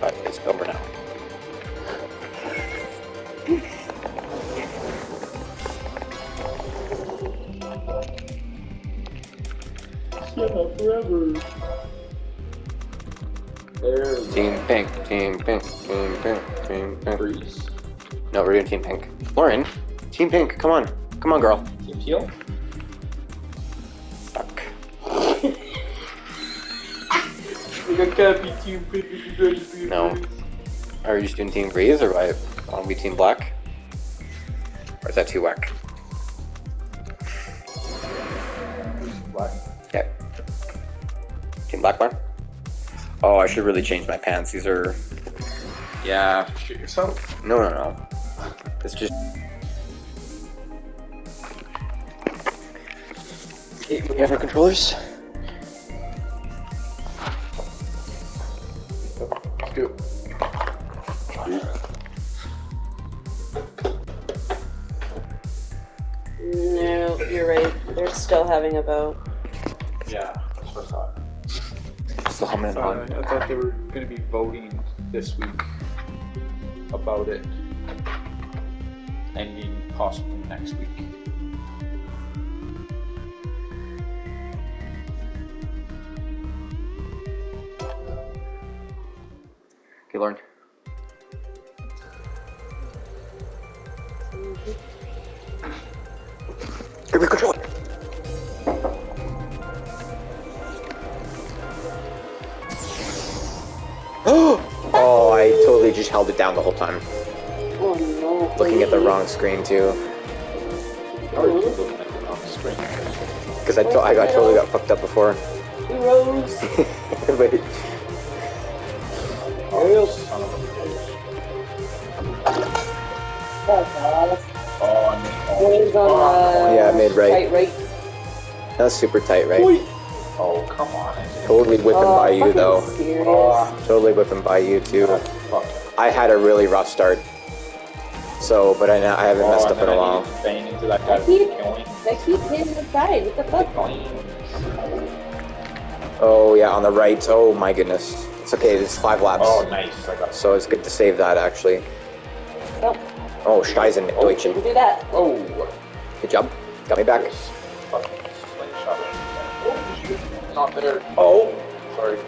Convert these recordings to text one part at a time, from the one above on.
but it's over now. Yeah, forever. There Team. Pink, Team Pink, Team Pink, Team Pink. Freeze. No, we're doing Team Pink. Lauren, Team Pink, come on. Come on, girl. Team Teal. I can't be Team Pink if you guys No. Are you just doing Team Freeze or I want to be Team Black? Or is that too whack? Black. Okay. Team Black Bar? Oh, I should really change my pants. These are. Yeah. Shoot yourself. No, no, no. It's just. Okay, we have our controllers. Still having a vote. Yeah. That's what I thought. Still humming it Uh, on. I thought they were going to be voting this week about it ending possibly next week. Okay, Lauren. Held it down the whole time. Oh no. Looking at the wrong screen too. Or you could look at it on the screen. Because I, to- I got totally got fucked up before. Rose. Wait. Oh, son of a bitch. Oh, I made Wayne's on Yeah, made right. Right, right. That's super tight, right? Oh, come on. Totally whipping oh, by you though. Serious. Oh, Totally whipping by you too. Fuck. I had a really rough start. So, but I, I haven't messed Oh, up in oh, and a while. needed bang into that guy keep- I keep hitting the side. What the fuck? Oh yeah, on the right. Oh my goodness. It's okay. It's five laps. Oh, nice. I got So it's good to save that actually. Oh, Oh, Scheißen, Deutschen. Oh, didn't do that. Oh, Good job. Got me back. this fucking slingshot. Oh. Not there. Oh. Sorry.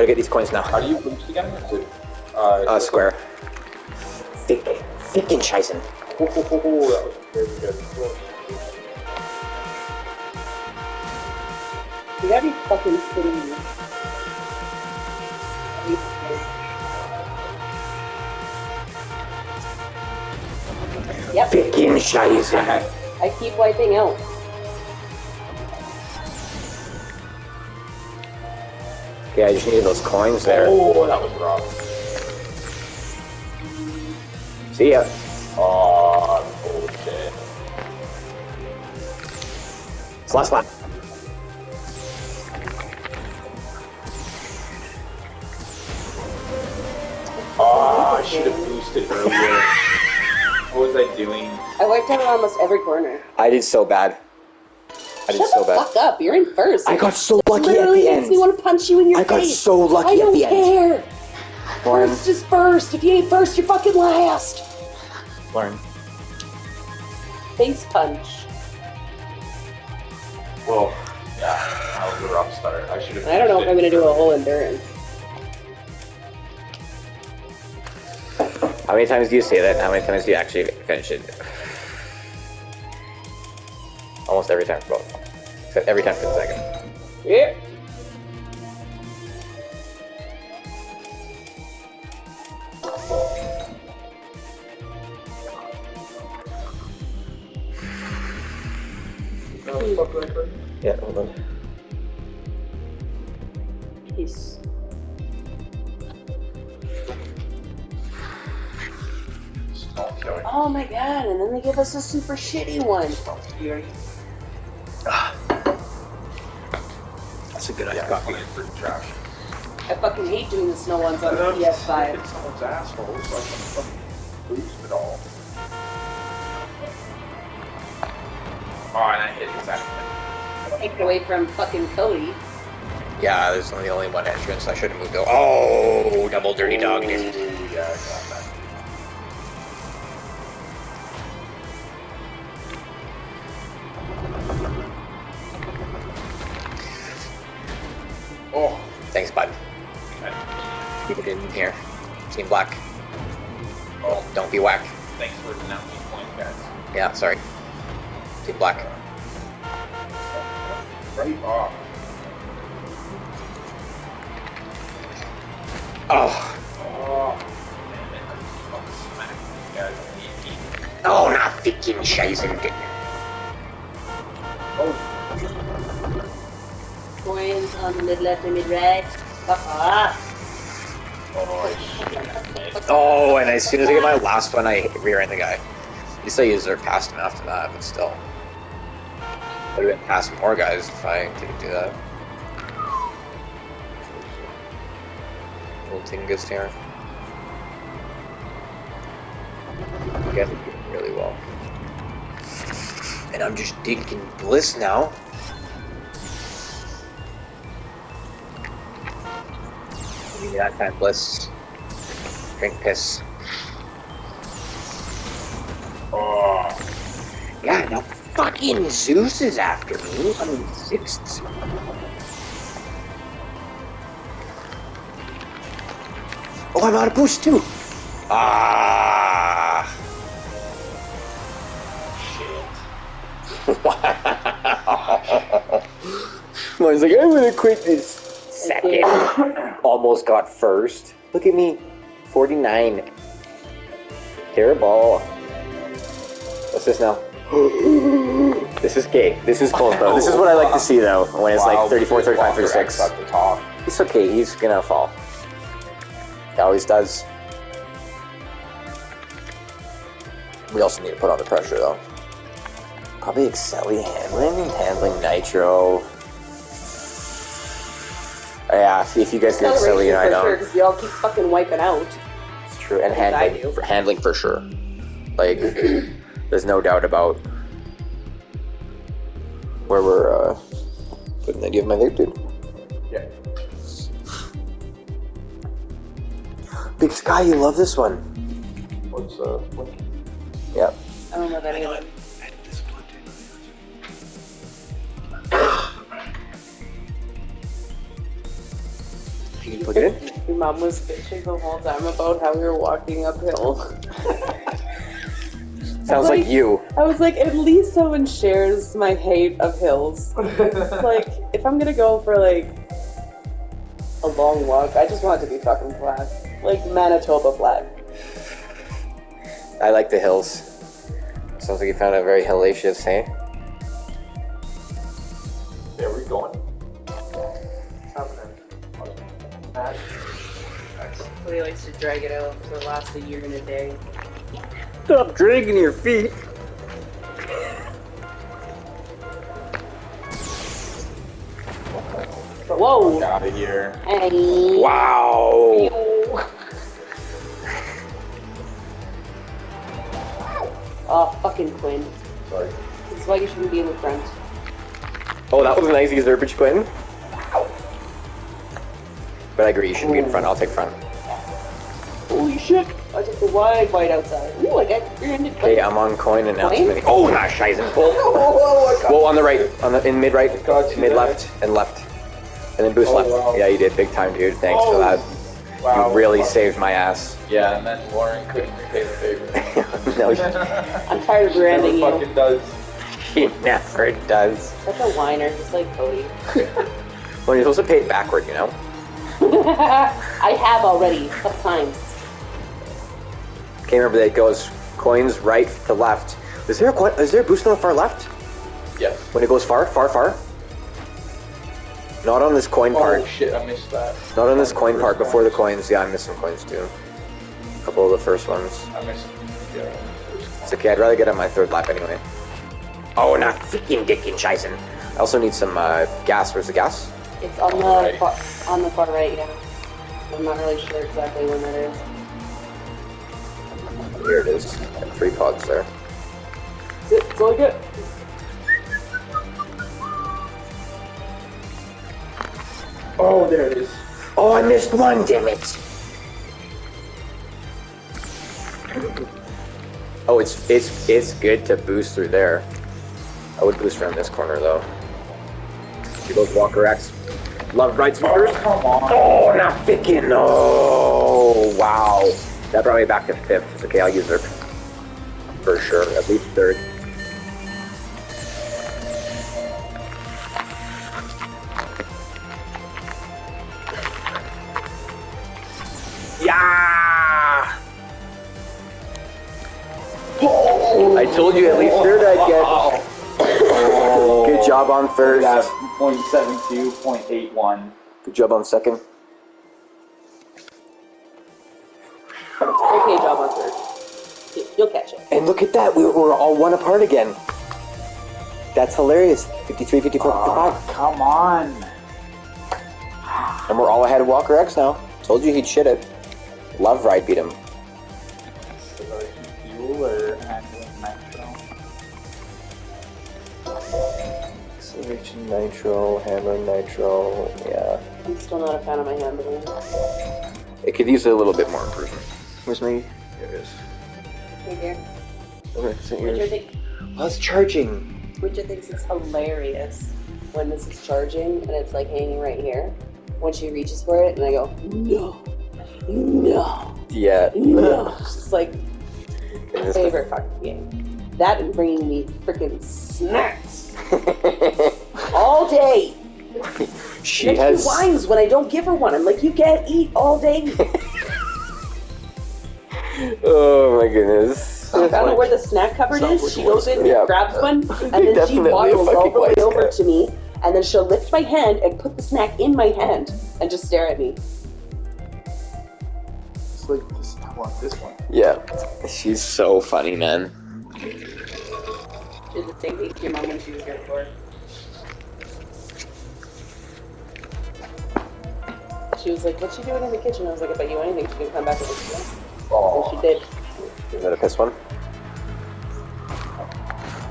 Gotta get these coins now. How do you boost again? Is it, uh, Uh, square. Thick, thick and Scheißen. Oh, oh, oh, oh, that was very good. You gotta be fucking kidding me. Yep, Thick and Scheißen. I keep wiping out. Okay, I just needed those coins there. Oh, that was rough. See ya. Oh, bullshit. It's last lap. Oh, I should have boosted earlier. what was I doing? I wiped out almost every corner. I did so bad. I did Shut so the bad. fuck up. You're in first. I got so lucky Literally at the makes me end. want to punch you in your I got so lucky I at don't the end. care. Lauren, First is first. If you ain't first, you're fucking last. Lauren. Face punch. Whoa. Yeah, that was a rough start. I should have. I don't know if I'm gonna do a whole endurance. How many times do you say that? How many times do you actually finish it? Almost every time, bro. Except every time for the second. Yeah. Yeah, hold on. Peace. Oh my god, and then they give us a super shitty one. That's a good Yeah, idea. fucking pretty trash. I fucking hate doing the snow ones on the Look at PS5. someone's asshole so I can fucking boost it all. Oh, and I hit exactly. Take it away from fucking Cody. Yeah, there's only only one entrance. I should have moved. Over. Oh, double dirty dog. Ooh, Yeah, Yeah, sorry. Team Black. Right off. Oh, Oh, damn fucking smack these guys on the EP. oh, not scheißen. Oh, Coins on the mid left and mid right. Uh-huh. Fuck off. oh, Oh, and as soon as I get my last one, I rear end the guy. Least I used her past him after that, but still. I would have been past more guys if I didn't do that. Little Tingus here. You guys are doing really well. And I'm just drinking bliss now. Me that kind of bliss. Drink piss. Fucking Zeus is after me. I'm in sixth. Oh, I'm out of boost too. Ah. Shit. Wow. Mine's like, I'm gonna quit this. Second. Almost got first. Look at me. 49. Terrible. What's this now? this is gay. This is cool, though. This is what I like to see, though, when it's Wow, like 34, 35, 36. X at the. It's okay. He's gonna fall. He always does. We also need to put on the pressure, though. Probably Excelli handling, handling Nitro. Yeah, if, if you guys get Excelli and I for don't, sure, because y'all keep fucking wiping out. it's true. And I handling, handling for sure. Like, there's no doubt about where we're uh, putting the idea of my vape, dude. Yeah. Big Sky, you love this one. What's uh? What? Yep. I don't know that anyone. You can plug it in. Your mom was bitching the whole time about how we were walking uphill. Sounds like, Like- you. I was like, at least someone shares my hate of hills. like, if I'm gonna go for like a long walk, I just want it to be fucking flat. Like Manitoba flat. I like the hills. Sounds like you found it very hellacious, hey? There we going. So he likes to drag it out to last a year and a day. Stop dragging your feet. Whoa! Out of here. Hey! Wow. Oh, fucking Quinn. Sorry. This is why you shouldn't be in the front. Oh, that was a nice Usurpage Quinn. But I agree, you shouldn't be in front. I'll take front. Holy shit! I took the wide, wide outside. Ooh, I got rear-ended. Okay, I'm on coin and now too Coin? many. Oh, nice Scheißen. Pull. Oh, I got Whoa, on the right. On the in mid right. Got you Mid there. left and left. And then boost Oh, left. wow. Yeah, you did big time, dude. Thanks for Oh, that. Wow. You really saved my ass. Yeah, and then Lauren couldn't repay the favor. no, he- I'm tired of branding Never you. fucking does. he never does. Such a whiner, just like Cody. Well, you're supposed to pay it backward, you know? I have already, tough times. Okay, remember that it goes coins right to left. Is there a coin, is there a boost on the far left? Yes. When it goes far, far, far? Not on this coin part. Oh shit, I missed that. Not on this coin part. Before the coins. Yeah, I'm missing coins too. A couple of the first ones. I missed. Yeah. It's okay. I'd rather get on my third lap anyway. Oh, not freaking dickin' scheißen. I also need some uh, gas. Where's the gas? It's on the Alright. far, on the far right, yeah. I'm not really sure exactly when that is. Here it is. Three pods there. That's it, that's all I get. Oh, there it is. Oh, I missed one, damn it. Oh, it's it's it's good to boost through there. I would boost around this corner though. Here goes Walker X. Love right sweepers. Oh, come on. Oh, not picking. Oh, wow. That brought me back to fifth. Okay, I'll use her. For sure. At least third. Yeah! I told you at least third I'd get. Oh. Good job on first. Yeah, 0.72, 0.81. Good job on second. Okay, job on third. You- You'll catch it. And look at that, we we're all one apart again. That's hilarious. 53, 54, ah, 55. Oh, come on. And we're all ahead of Walker X now. Told you he'd shit it. Love Ride beat him. Acceleration fuel or handling nitro? Acceleration Nitro, Handling Nitro, yeah. I'm still not a fan of my handling. It could use a little bit more improvement. Where's my... Here it is. Right here. Okay, is it Richard, yours? think, Oh, it's charging. Richard thinks it's hilarious when this is charging and it's like hanging right here. When she reaches for it, and I go, no, no, Yeah. no. It's like It is- favorite fucking game. That and bringing me freaking snacks all day. she And has... She whines when I don't give her one. I'm like, you can't eat all day. Oh my goodness. I don't know where the snack cupboard is. She a goes in, Yeah. grabs one, and then she Definitely waddles all the way over guy. to me, and then she'll lift my hand and put the snack in my hand and just stare at me. It's like this. I want this one. Yeah. She's so funny, man. She did the same thing to your mom when she was here before. She was like, "What's she doing in the kitchen?" I was like, "I bet you anything she can come back with a snack." And Oh, she did. Is that a piss one?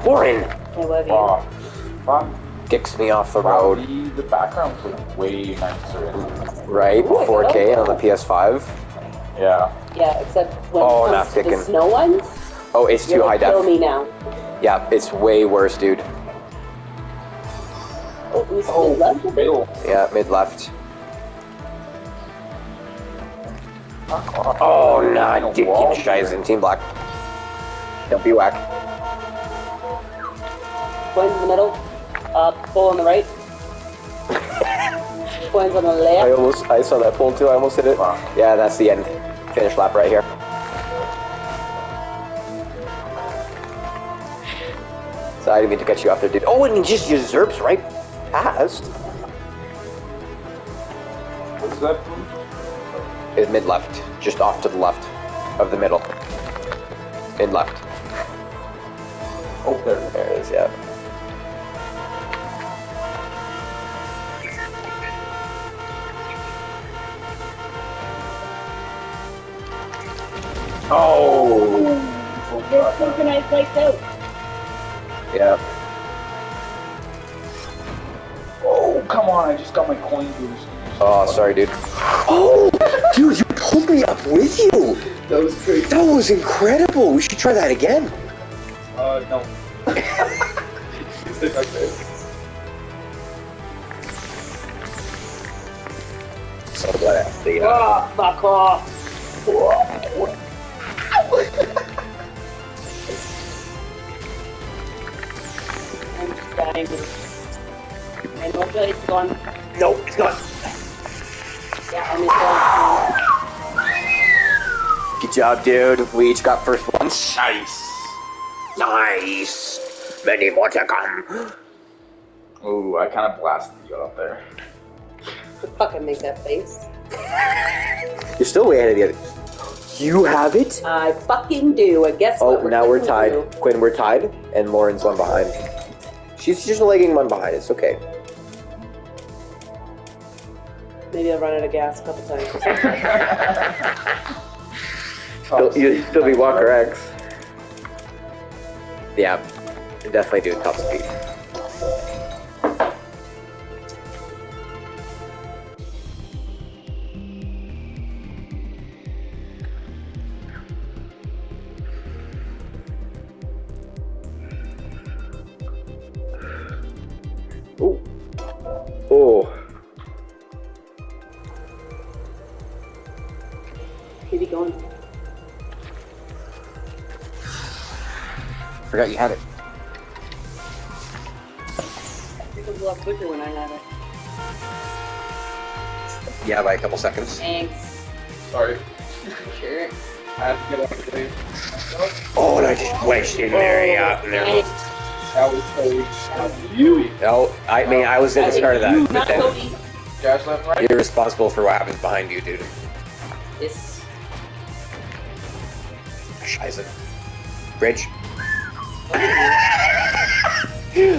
Warren! I love you. Ah. oh. Fun. Kicks me off the Wow, road. the, the background's like way nicer. Right? Ooh, 4K on the PS5. Yeah. Yeah, except when Oh, it not comes to the snow ones, Oh, it's too high gonna kill def. me now. Yeah, it's way worse, dude. Oh, it was Oh, the left. middle. Yeah, mid left. Oh, Oh, nah, no dude, wall. keep Shizen. Team Black. Don't be whack. Coins in the middle. Uh, pull on the right. Coins on the left. I almost, I saw that pull too. I almost hit it. Wow. Yeah, that's the end. Finish lap right here. So I didn't mean to cut you off there, dude. Oh, and he just usurps right past. What's that? Is mid left, just off to the left of the middle. Mid left. Oh, there. There it is. Yeah. Oh. You're synchronized lights out. Yeah. Oh, come on. I just got my coin boost. Oh, sorry, dude. Oh, dude, you pulled me up with you. That was crazy. That was incredible. We should try that again. Uh, no. Sit like this. So glad I have to get out. Ah, fuck off. Job, dude. We each got first ones. Nice. Nice. Many more to come. Ooh, I kind of blasted you out there. fucking make that face. You're still way ahead of the other. You have it? I fucking do. And guess Oh, what? now we're tied. do. Quinn, we're tied, and Lauren's one behind. She's just lagging one behind. It's okay. Maybe I'll run out of gas a couple times. Still, you still be Walker X. Yeah, definitely do top speed. Seconds. Thanks. Sorry. Sure. I had to get out today. Oh, and I just wasted Mary out in there. That was Cody. You. No, I mean, I was at the start of that. But then Cody. Left right. you're responsible for what happens behind you, dude. This. Scheiße. Bridge.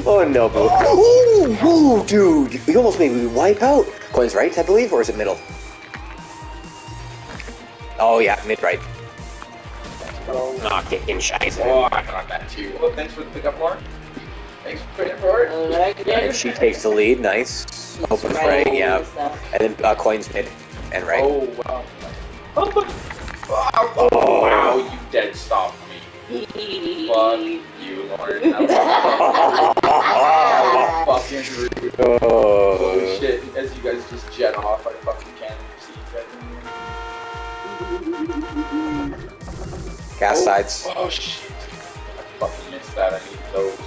oh no, boo. Ooh, ooh, dude. You almost made me wipe out. Coins right, I believe, or is it middle? Oh yeah, mid right. Not kicking scheiße. Oh, I got that too. Well, thanks for the pickup, Lauren. Thanks for putting it forward. And she takes the lead, nice. Open right, yeah. And then uh, coins mid and right. Oh, wow. Oh, but- oh, Oh. wow, you dead stopped me. Fuck you, Lauren. That was fucking rude. Holy Oh. shit, as you guys just jet off, I fucking Gas oh, sides. Oh shit. I fucking missed that. I need those.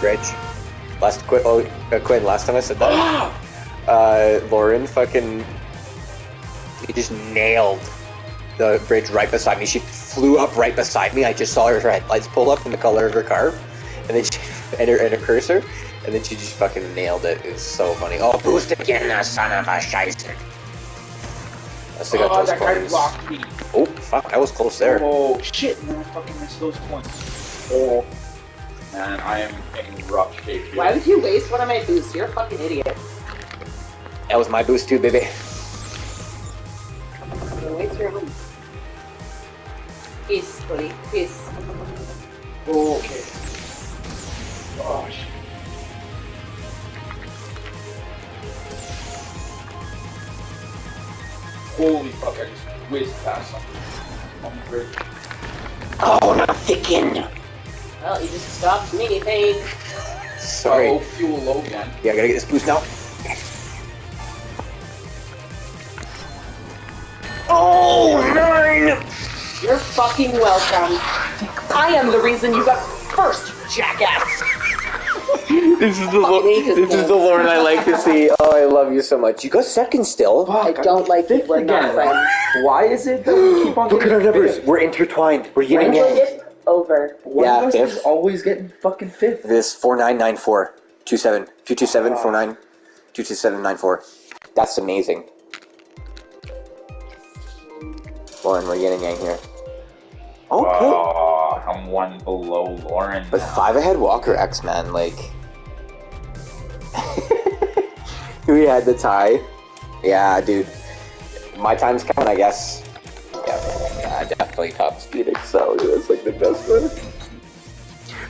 Bridge. Last Quinn, oh, uh, Quinn, last time I said that, uh, Lauren fucking, he just nailed the bridge right beside me. She flew up right beside me. I just saw her headlights pull up in the color of her car, and then she, and her, and her cursor, and then she just fucking nailed it. It was so funny. Oh, boost again, son of a scheiße. I still got oh, those that guy blocked me. Oh, fuck, I was close there. Oh shit, man, I fucking missed those points. Oh. Man, I am in rough shape here. Why would you waste one of my boosts? You're a fucking idiot. That was my boost too, baby. Waste your own. Peace, buddy. Peace. Okay. I just whizzed past something. On the bridge. Oh, not thinking. Well, you just stopped me, Pain. Sorry. Oh, fuel low again. Yeah, I gotta get this boost now. Oh, nine! You're fucking welcome. I am the reason you got first, jackass. This is the Fuck me, 'cause this is the Lauren I like to see. Oh, I love you so much. You got second still. I don't like it. We're not friends. Why is it that we keep on Look at our getting numbers. fifth? We're intertwined. We're yin When and will yang. it over? One Yeah, of us fifth. is always getting fucking fifth. This four nine nine four two seven two two seven four nine two two seven nine four. That's amazing. Lauren, we're yin and yang here. Okay. Oh, I'm one below Lauren. But five ahead Walker X man, like we had the tie. Yeah, dude. My time's coming, I guess. Yeah, uh, definitely top speed Excel. That's like the best one.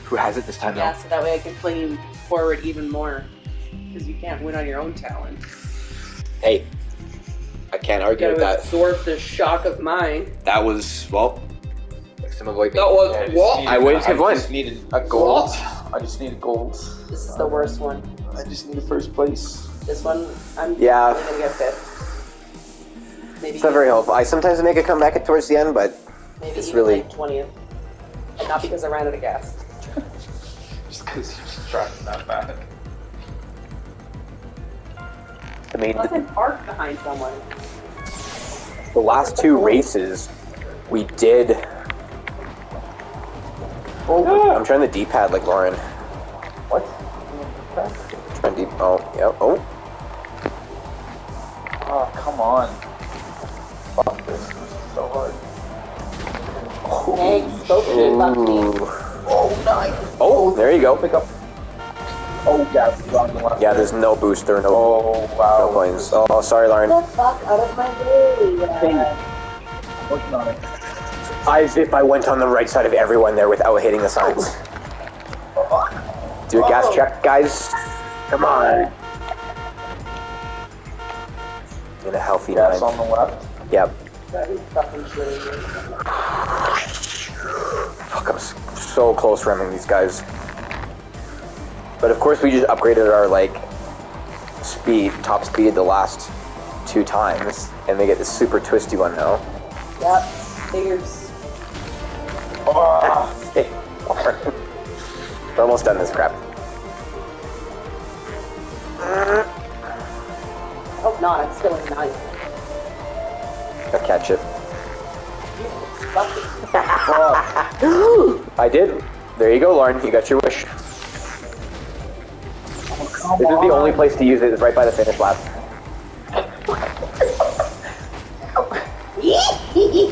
Who has it this time Yeah, though? so that way I can play you forward even more. Because you can't win on your own talent. Hey, I can't argue with gotta that. absorb the shock of mine. That was well. Some avoid me. That was I just what? needed- I wouldn't have I won. just needed a gold. What? I just needed gold. This is the worst one. I just need a first place. This one, I'm Yeah. probably gonna get fifth. Maybe It's not very helpful. I sometimes make a comeback at towards the end, but Maybe it's really- like 20th. And not because I ran out of gas. Just because you're just tracking that back. I mean, Unless I'm parked behind someone. the last two races we did. Oh, I'm trying the D-pad like Lauren. What? Trying D. Oh, yeah. Oh, Oh, come on. Fuck this. This is so hard. Thanks, both of you left me. Ooh. Oh, nice. Oh, there you go. Pick up. Oh, yeah, the. Yeah, there's no booster, no, Oh, wow. no coins. Oh, sorry, Lauren. Get the fuck out of my way. Working on it. As if I went on the right side of everyone there without hitting the signs. Oh, Do a gas Oh. check, guys. Come on. In a healthy Gas nine. on the left. Yep. That is fucking shitty. Fuck, I'm so close ramming these guys. But of course, we just upgraded our like speed, top speed, the last two times, and they get this super twisty one now. Yep. Figures. Okay, ah. We're almost done this crap. Hope not. I'm still in. I'll catch it. Fuck. I did. There you go, Lauren. You got your wish. come This is the only place to use it, it. Is right by the finish lap.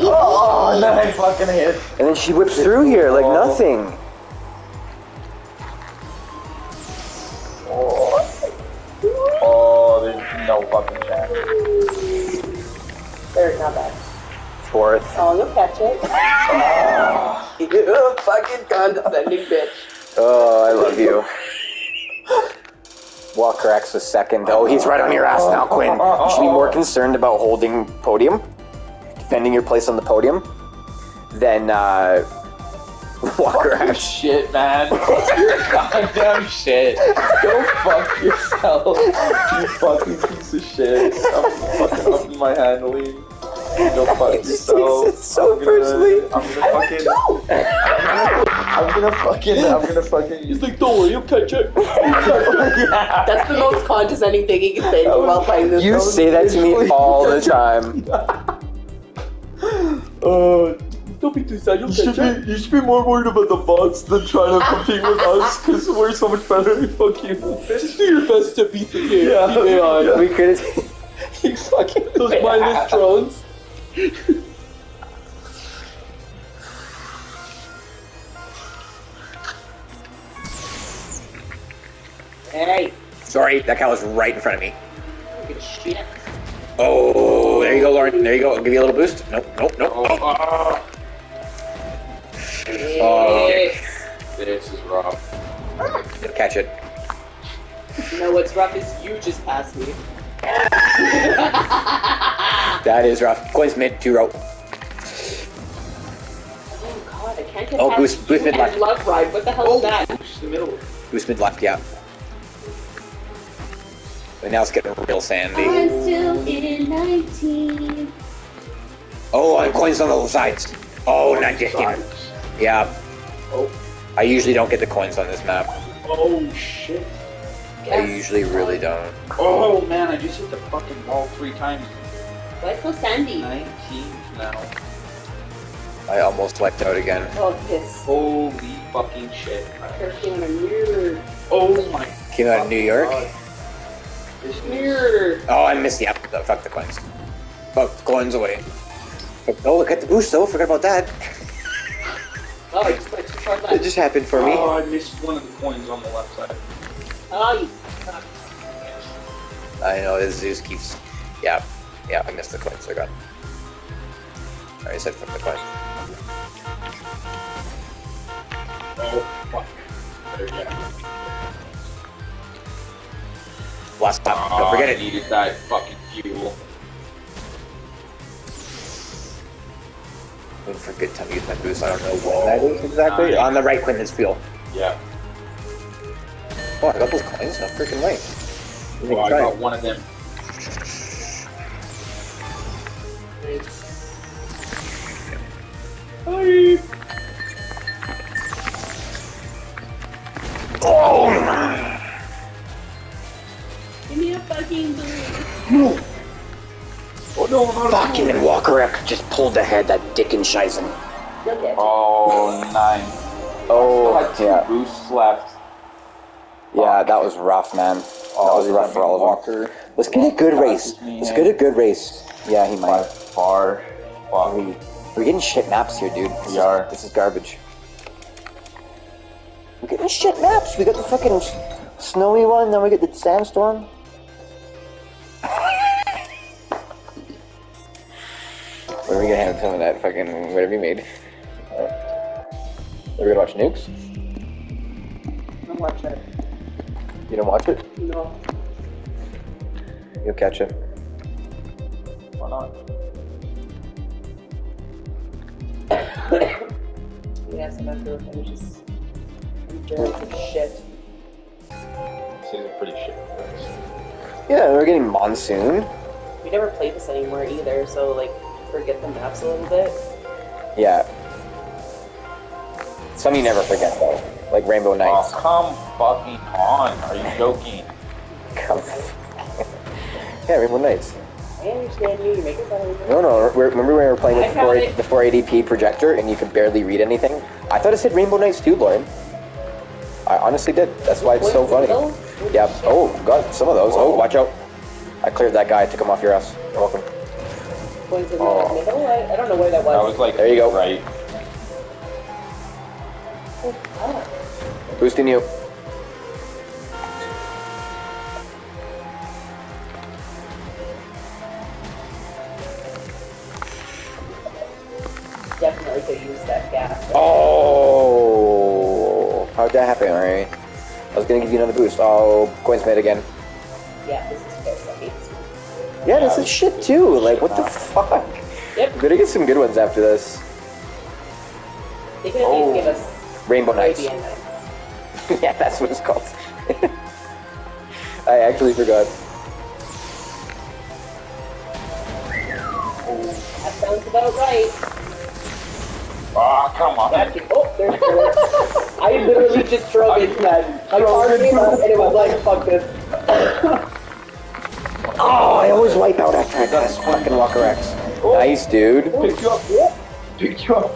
Oh, and then I fucking hit. And then she whips through here like Oh. nothing. Second. Oh, he's right on your ass now, Quinn. You should be more concerned about holding podium, defending your place on the podium, than uh, your X. shit, man. Your goddamn shit. Go fuck yourself. You fucking piece of shit. I'm fucking up in my handling. Go fuck yourself. it's so I'm gonna, personally. I'm gonna fucking. I'm gonna fucking. I'm gonna fucking. He's like, don't worry, you'll catch it. That's the most condescending thing he can say to me while playing this. You game. say that to me all the time. Uh, don't be too sad. You'll you should be, you should be more worried about the bots than trying to compete with us because we're so much better. Fuck you. Just do your best to beat the game. Yeah, the AI. We could. You fucking those mindless drones. Hey, Sorry, that cow was right in front of me. Oh, there you go, Lauren. There you go. I'll give you a little boost. Nope, nope, nope. Oh, uh, oh. Uh. oh. Hey. This is rough. You'll catch it. No, what's rough is you just passed me. That is rough. Coins mid, two row. Oh god, I can't get Oh, past boost- you boost mid left. love ride. What the hell is oh, that? Push the middle. Boost mid left, yeah. But now it's getting real sandy. I'm still in 19. Oh, and coins on the sides. Oh, not just kidding. Yeah. Oh. I usually don't get the coins on this map. Oh shit. I usually really don't. Oh man, I just hit the fucking wall three times. Why so sandy? 19 now. I almost wiped out again. Oh, piss. Holy fucking shit. Cursing on a mirror. Oh my Came out of New York. God. This. Oh, I missed the up. Oh, fuck the coins. Fuck the coins away. Oh, look at the boost though. Forgot about that. Oh, I just put it too far It just happened for me. Oh, I missed one of the coins on the left side. Oh, you suck. I know this Zeus keeps. Yeah, yeah. I missed the coins. They're gone. I already said fuck the coins. Oh, fuck. There, yeah. Last time. Oh, Don't forget I it. needed that fucking fuel. Waiting for a good time to use my boost. I don't know when that is exactly. On the right, Quinn is fuel. Yeah. Oh, I got those coins. No freaking way. Well, I got it. one of them. Give Fucking and Walker X just pulled ahead that dick and Shizen. You'll get it. Oh, nine. Oh, Still had two yeah. boosts left. Yeah, that was rough, man. That oh, was rough for all of them. Walker. Let's get a good race. Let's get a good race. Yeah, he By might. far. Fuck. We, we're getting shit maps here, dude. This We is- are. This is garbage. We're getting shit maps. We got the fucking snowy one, then we get the sandstorm. Gonna have some of that fucking whatever you made? Uh, We're gonna watch nukes. Don't watch it. You don't watch it? No. You'll catch it. Why not? Yes, I'm after I'm just. I'm some shit. This is a pretty shit. Yeah, we're getting monsoon. We never play this anymore either, so like forget the maps a little bit. Yeah. Some you never forget though, like Rainbow Oh, come fucking on. Are you joking? Come. yeah, Rainbow Nights. I understand you. You make it sound like No, no. Remember when we were playing with the, 4, it. the 480p projector and you could barely read anything? I thought it said Rainbow Nights too, Lauren. I honestly did. That's why it's so funny. Yeah. Oh, God, some of those. Oh, watch out. I cleared that guy. Took him off your ass. You're welcome. Points in Oh. the middle. I, I don't know where that was. That was like There you go. right. Oh, Boosting you. definitely could use that gas. Oh. How'd that happen, Alright. I was gonna give you another boost. Oh, coins made again. Yeah, Yeah, this is shit too. Like, what the fuck? Yep. I'm gonna get some good ones after this. They could at Oh. least give us Rainbow Nights. Nights. yeah, that's what it's called. I actually forgot. That sounds about right. Ah, come on. That's. Oh, there's there. I literally just drove into that. My car came up and it was like, fuck this. Oh, I always wipe out after I pass fucking Walker X. Nice, dude. Pick you up. Yeah. Pick you up.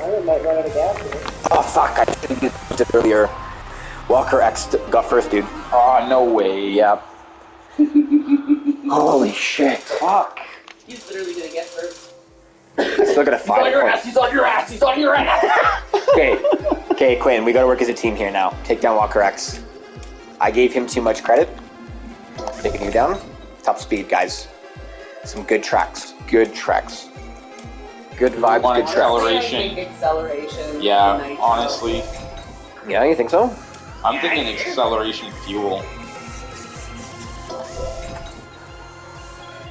I might run out of gas here. Oh, fuck. I should have used it earlier. Walker X got first, dude. Oh, no way. Yep. Holy shit. Fuck. He's literally gonna get first. I still got on your ass. He's on your ass! He's on your ass! Okay. Okay, Quinn, we gotta work as a team here now. Take down Walker X. I gave him too much credit. Taking you down. Top speed, guys. Some good tracks. Good tracks. Good vibes, good acceleration. I acceleration. Yeah, Nitro. honestly. Yeah, you think so? I'm thinking acceleration fuel.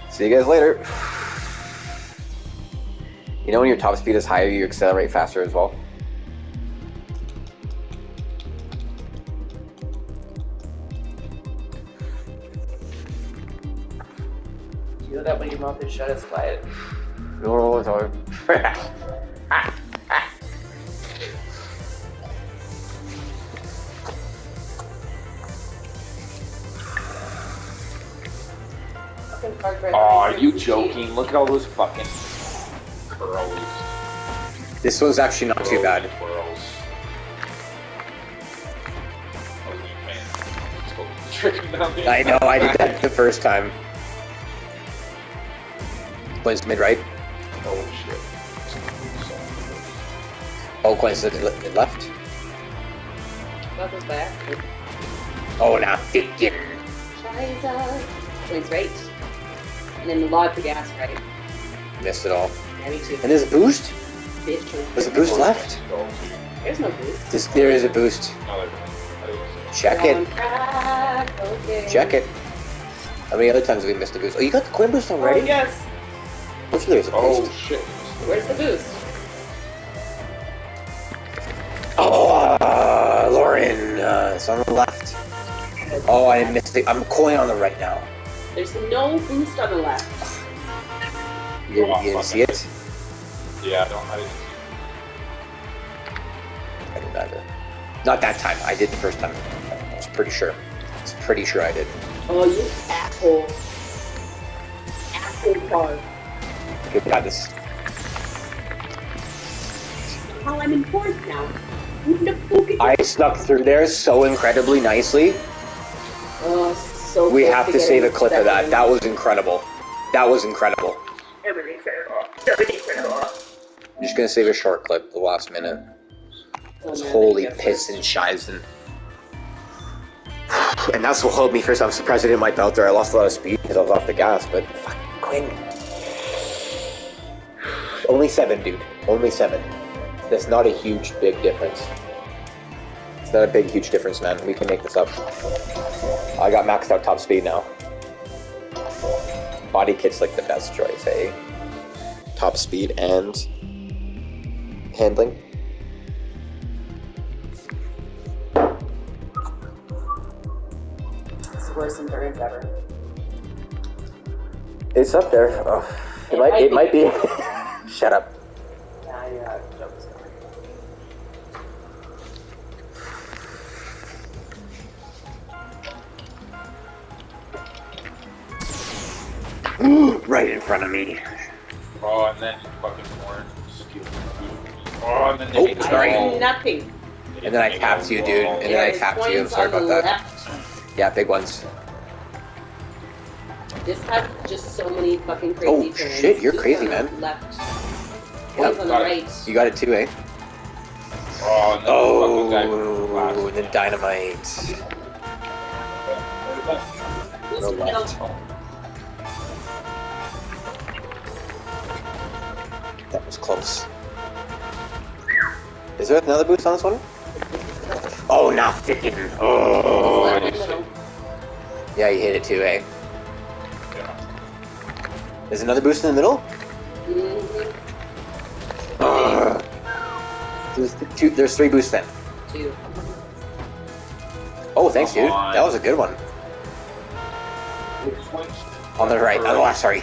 See you guys later. You know when your top speed is higher, you accelerate faster as well? You know that when your mouth is shut, it's quiet. No, it's hard. Fucking park Oh, are you joking? Look at all those fucking curls. This one's actually not too bad. Curls. I wasn't even paying. Just go tricking down the- I know, I did that the first time. Quinn's mid right. Oh shit. Oh, Quinn's mid left. Buckles back. Oh, now. Scheiße. Points right. And then the log the gas right. Missed it all. Yeah, me too. And there's a boost? Bitch. There's a boost left? There's no boost. This, there is a boost. No, there isn't. Check it. Okay. Check it. How many other times have we missed a boost? Oh, you got the Quinn boost Oh, already? yes. What's there's a Oh boost? shit. Where's the boost? Oh, uh, Lauren. Uh, it's on the left. Oh, I missed it. I'm coin on the right now. There's no boost on the left. You, you didn't see it? Yeah, I don't. I didn't. I didn't either. Not that time. I did the first time. I was pretty sure. I was pretty sure I did. Oh, you asshole. Asshole car. Good got this. How I'm in fourth now. Who the fuck is I snuck through there so incredibly nicely. Oh, so We have to getting save a clip of that. That was incredible. That was incredible. I'm just gonna save a short clip, the last minute. Oh, It's holy piss and shizen. And that's what held me first. I'm surprised I didn't wipe out there. I lost a lot of speed because I was off the gas, but fuck, Quinn. Only seven, dude. Only seven. That's not a huge, big difference. It's not a big, huge difference, man. We can make this up. I got maxed out top speed now. Body kit's like the best choice, eh? Top speed and handling. It's the worst endurance ever. It's up there. Oh, it, might. It might be. Shut up. Nah, yeah, jokes. right in front of me. Oh, and then fucking more steal. Oh, and then they Oh, make the sorry. Nothing. They And then I tapped you, dude, wall. and then I tapped you. points Sorry about that. left. Yeah, big ones. This has just so many fucking crazy Oh, turns. shit, you're crazy, man. Left. Yeah, One's on the got it. right. You got it too, eh? Oh, and then Oh, the fucking guy and then dynamite. No in the middle? left. That was close. Is there another boost on this one? Oh, nothing. Oh. Left in. Yeah, you hit it too, eh? There's another boost in the middle? There's, two, there's three boosts then. Two. Oh, thanks, Come dude. on. That was a good one. On the right, on the left, sorry.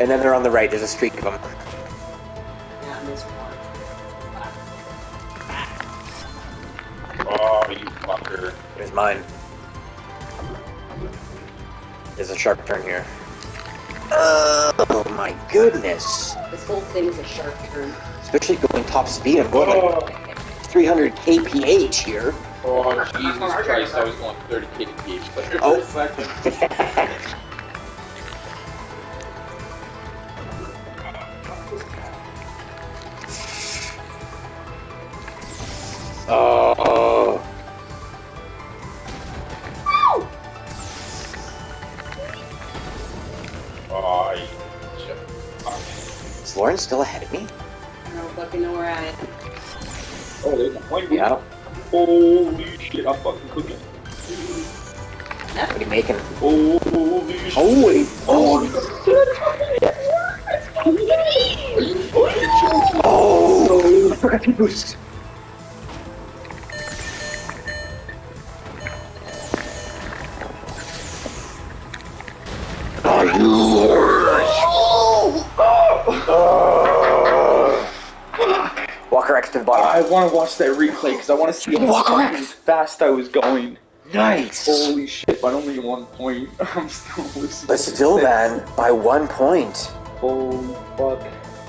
And then they're on the right. There's a streak of them. Yeah, I missed one. Oh, you fucker. There's mine. There's a sharp turn here. Oh my goodness! This whole thing's a sharp turn. Especially going top speed. I'm going like 300 kph here. Oh, Jesus Christ, I was going 30 kph Oh. second. Oh. Oh. Is Lauren still ahead of me? I don't fucking know where I am. Oh, there's a point. Yeah. Holy shit, I'm fucking cooking. That's What are you making? Holy shit. Holy! Oh! Oh! Forgot to boost. Walker want to watch that replay because I want to see how fucking fast I was going. Nice. Holy shit, but only one point. I'm still listening. But still, man, by one point, Holy fuck.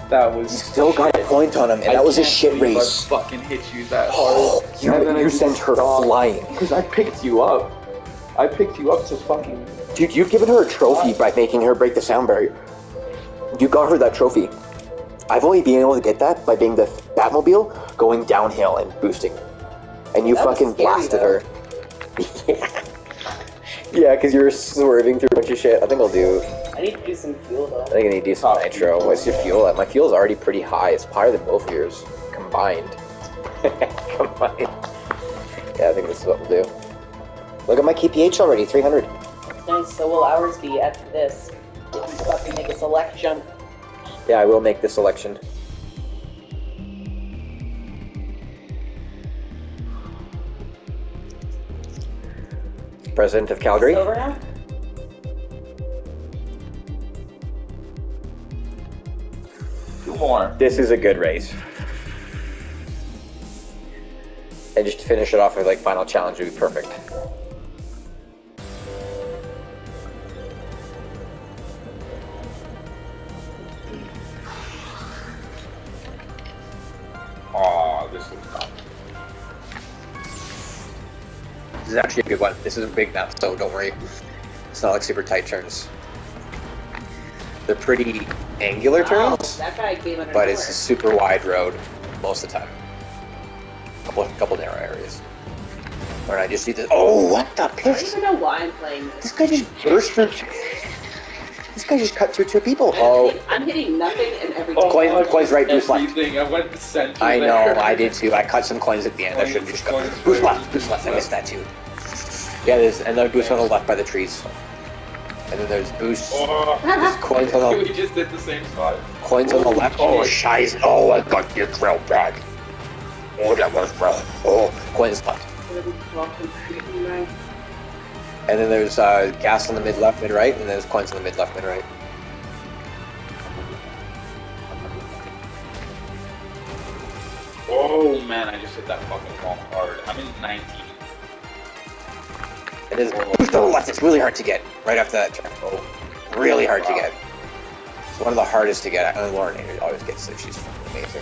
That was. you still got a point on him, and I that was a shit race. I fucking hit you that oh, hard. Oh, you, And then you just sent her stopped. flying. Because I picked you up. I picked you up to fucking. Dude, you've given her a trophy by making her break the sound barrier. You got her that trophy. I've only been able to get that by being the Batmobile going downhill and boosting. And you That fucking scary, blasted though. her. yeah, because you were swerving through a bunch of shit. I think I'll do. I need to do some fuel though. I think I need to do some oh. nitro. What's your fuel at? My fuel's already pretty high. It's higher than both of yours combined. combined. Yeah, I think this is what we'll do. Look at my KPH already, 300. Nice, so will ours be after this. Fucking make a selection. Yeah, I will make this selection. President of Calgary. Over now? Two more. This is a good race. And just to finish it off with like final challenge would be perfect. This is a good one. This is a big map, so don't worry. It's not like super tight turns. They're pretty angular Wow, turns, that guy came but it's a super wide road most of the time. A Couple couple narrow areas. Or I just see this. Oh, what the I don't piss? even know why I'm playing this. This guy just burst through. This guy just cut through two people. I'm, Oh, hitting, I'm hitting nothing and everything. Oh, coin- coins right, boost left. Everything. I went center. I know, there. I did too. I cut some coins at the end. I should have just got boost left, boost left. I missed that too. Yeah, there's another boost on the left by the trees. And then there's boosts. Oh, There's coins on we the just did the same spot. coins on the left. Oh, shiz. Oh, I got your drill bag. Oh, that was rough. Oh, coins left. Welcome, freaking right. And then there's uh, gas on the mid left, mid right, and then there's coins on the mid left, mid right. Oh man, I just hit that fucking wall hard. I'm in 19. Boost to the left. It's really hard to get right after that turn. Oh, Really hard to get. It's one of the hardest to get. I And Lauren always gets it. She's amazing.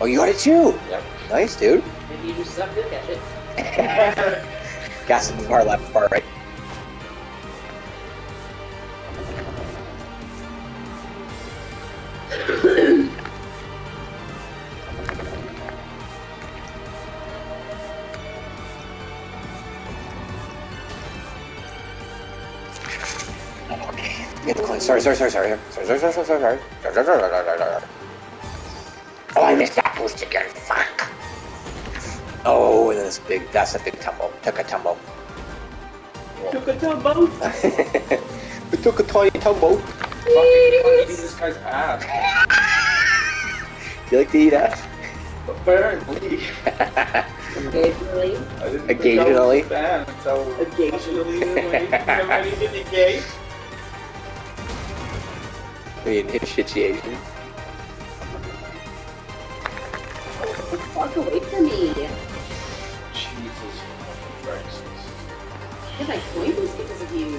Oh, you got it too. yep. Nice, dude. Maybe you just suck to catch it. Gas in the far left, far right. Sorry, sorry, sorry, sorry. Sorry, sorry, sorry, sorry, sorry, sorry. Sorry, sorry, sorry, sorry, sorry, sorry. Oh, I missed that boost again. Fuck. Oh, and then this big, that's a big tumble. Took a tumble. Took a tumble. we took a tiny tumble. Fucking eating this guy's ass. Do you like to eat ass? Apparently. Occasionally. I didn't Occasionally. Think I was a fan until Occasionally. Am I getting gay? Me and his situation. Walk away from me. Jesus Christ. Get my coin boost because of you.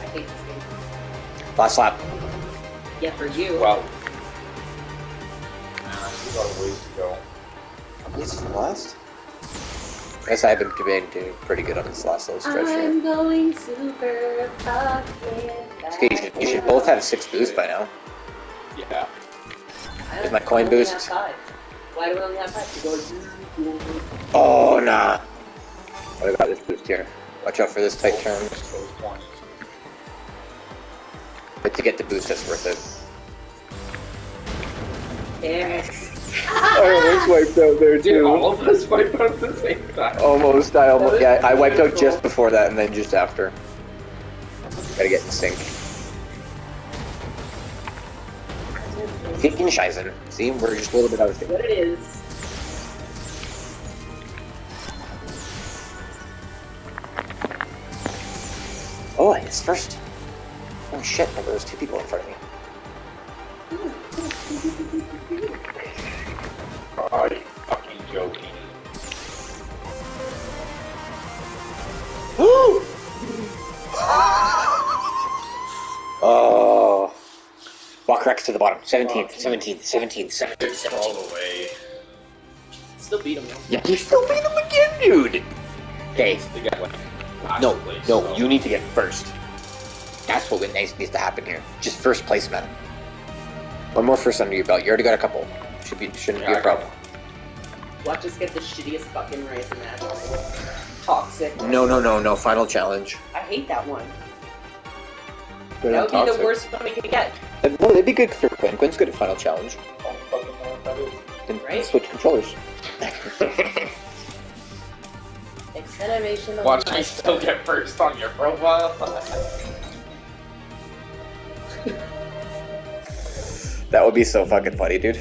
I hate this game. Last lap. Yeah, for you. Well. Man, I still got a ways to go. Is it last? I guess I've been been doing pretty good on this last little stretch here. I'm going super fucking Okay, you should, you should both have six boosts by now. Yeah. Is my coin boost? Why do we only have five? Oh, nah. What about this boost here? Watch out for this tight turn. But to get the boost, that's worth it. Yes. I almost wiped out there Did all of us wipe out at the same time? Almost. I almost. Yeah, I wiped out just before that, and then just after. Gotta get in sync. Kicking Shizen. See, we're just a little bit out of sync. What it is. Oh, it's first. Oh shit! There was two people in front of me. Are you fucking joking? Woo! Oh. Walk Rex to the bottom. 17th, 17th, 17th, 17th, It's all the way. Still beat him though. Yeah, you still beat him again, dude! Okay, They got like last no, no, so- you need to get first. That's what needs needs to happen here. Just first place, man. One more first under your belt. You already got a couple. Should be shouldn't Yeah, be a problem. Watch us get the shittiest fucking race imaginable. Toxic. No, no, no, no. Final challenge. I hate that one. They're That not would be the worst one we could get. No, they'd be good for Quinn. Quinn's good at final challenge. I fucking know that is. Then Right? switch controllers. Acceleration Watch me still get first on your profile. that would be so fucking funny, dude.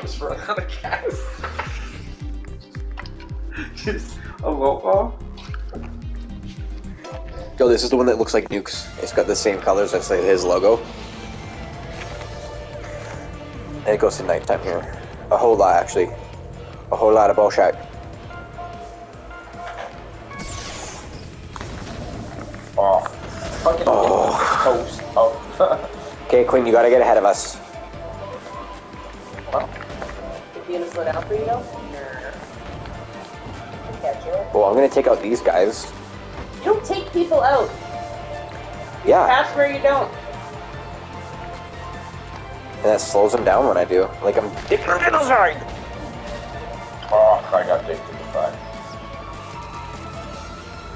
Just run out of gas. just a low Yo, this is the one that looks like Nuke's. It's got the same colors as his logo. And it goes to nighttime here. A whole lot, actually. A whole lot of bullshit. Oh, fucking Oh. toast. Oh. Okay, Quinn, you gotta get ahead of us. Slow down for you though? Catch you. Well, I'm gonna take out these guys. You don't take people out. Yeah, Pass where you don't. and that slows them down when I do. Like I'm dipping into the side. oh, I got dick to the side.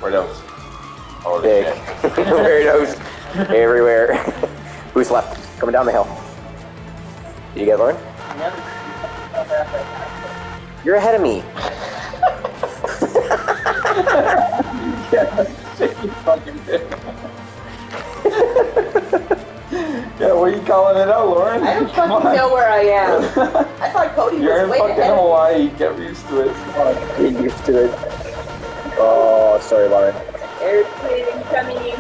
Where else? Oh, Big. shit. Weirdos everywhere. Who's left? Coming down the hill. Did you get Lauren? Never. You're ahead of me. you fucking dick. Yeah, what are you calling it out, Lauren? I don't Come fucking on. know where I am. I thought Cody You're was in way fucking ahead. of me. Hawaii. Get used to it. Come on. Get used to it. Oh, sorry about it. Airplane coming.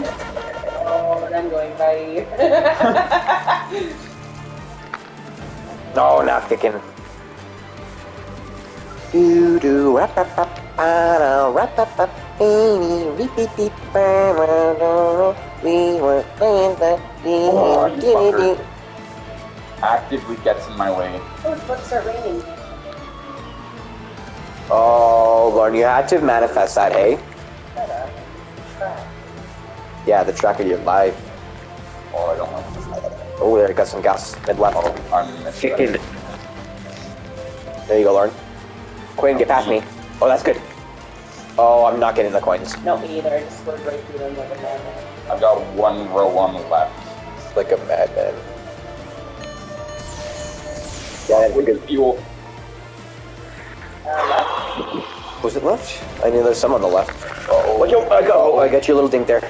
Oh, and I'm going by. No, not kicking. Do do. Actively gets in my way. about to start raining. Oh, Lauren, you had to manifest that, hey? Yeah, the track of your life. Oh, I don't like this. Oh, there, got some gas mid left. I'm missing. Kicking. There you go, Lauren. Quinn, get past me. Oh, that's good. Oh, I'm not getting the coins. No, me either. I just slid right through them like a madman. I've got one row on the left. It's like a madman. Yeah, that's a good. Fuel. Uh, Was it left? I mean, there's some on the left. Oh, Watch out! I got, oh, I got your little dink there.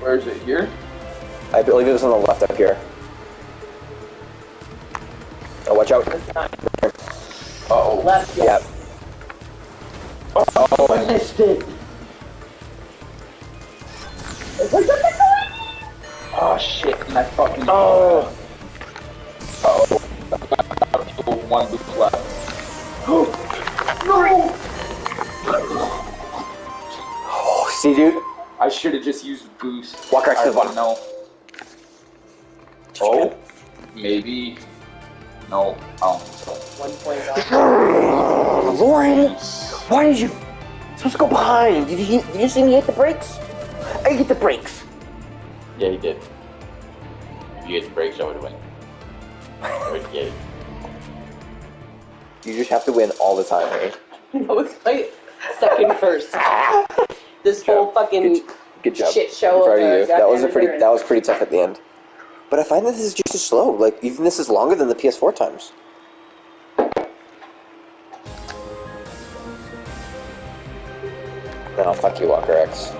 Where is it? Here? I believe it was on the left up here. Oh, watch out. Uh-oh. left Yeah. yet. Oh, I missed it. Oh, shit. And I fucking... Oh. Got one loop left. oh, see, dude. I should have just used boost. Walk right to I the bottom. don't. Oh, maybe. No, I don't think so. One point off. Lauren, why did you? Supposed to go behind. Did you? Did you see me hit the brakes? I hit the brakes. Yeah, he did. If you hit the brakes, I would have won. But yeah. You just have to win all the time, eh? I was like second first. This whole fucking Good job. shit show. I'm proud of of you. That was a pretty. That was pretty tough at the end. But I find that this is just as slow. Like even this is longer than the PS4 times. No, fuck you, Walker X.